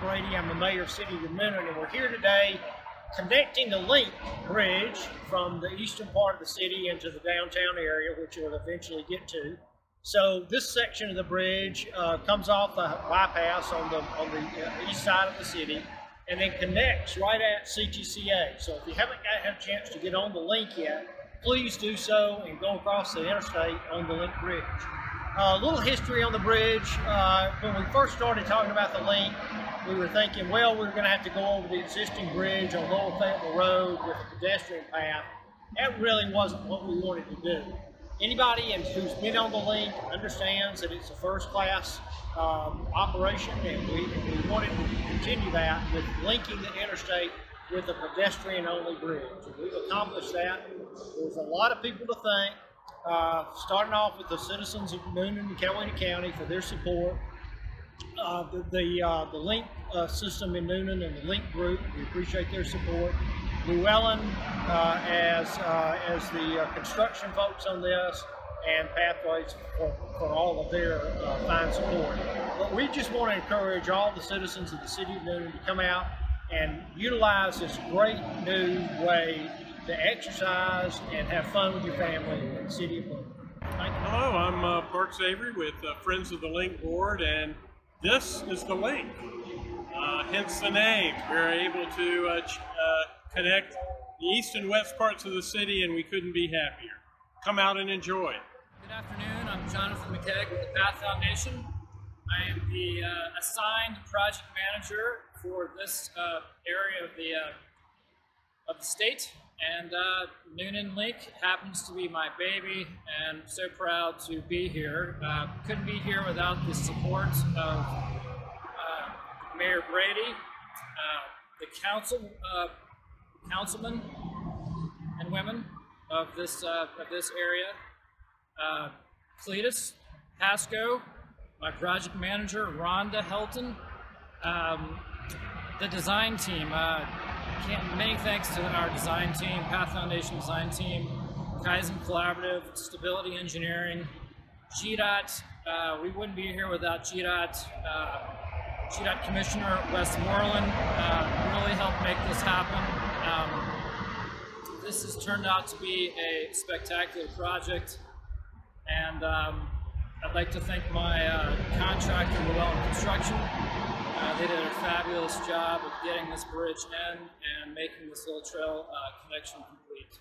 Brady. I'm the mayor of City of Newnan, and we're here today connecting the LINC Bridge from the eastern part of the city into the downtown area, which we'll eventually get to. So this section of the bridge uh, comes off the bypass on the on the uh, east side of the city, and then connects right at CTCA. So if you haven't got, had a chance to get on the LINC yet, please do so and go across the interstate on the LINC Bridge. A little history on the bridge. Uh, when we first started talking about the LINC, we were thinking, well, we are going to have to go over the existing bridge on Lower Fayetteville Road with a pedestrian path. That really wasn't what we wanted to do. Anybody who's been on the LINC understands that it's a first class um, operation and we, we wanted to continue that with linking the interstate with a pedestrian only bridge. And we've accomplished that. There's a lot of people to thank uh, starting off with the citizens of Newnan and Coweta County for their support. Uh, the the, uh, the LINC uh, system in Newnan and the LINC group, we appreciate their support. Llewellyn uh, as, uh, as the construction folks on this and Pathways for, for all of their fine support. But we just want to encourage all the citizens of the city of Newnan to come out and utilize this great new way to exercise and have fun with your family in the city of Louisville. Hello, I'm uh, Parks Avery with uh, Friends of the LINC Board, and this is the LINC. Uh, hence the name. We're able to uh, uh, connect the east and west parts of the city, and we couldn't be happier. Come out and enjoy. Good afternoon. I'm Jonathan McKegg with the Path Foundation. I am the uh, assigned project manager for this area of the of the state and uh, Newnan LINC happens to be my baby, and I'm so proud to be here. Uh, couldn't be here without the support of uh, Mayor Brady, uh, the council, uh, councilmen and women of this uh, of this area, Cletus Pasco, my project manager Rhonda Helton, um, the design team many thanks to our design team, Path Foundation design team, Kaizen Collaborative, Stability Engineering, GDOT. Uh, we wouldn't be here without GDOT. Uh, GDOT Commissioner Westmoreland uh, really helped make this happen. Um, this has turned out to be a spectacular project, and um, I'd like to thank my uh, contractor, Llewellyn Construction. Uh, they did a fabulous job getting this bridge in and making this little trail uh, connection complete.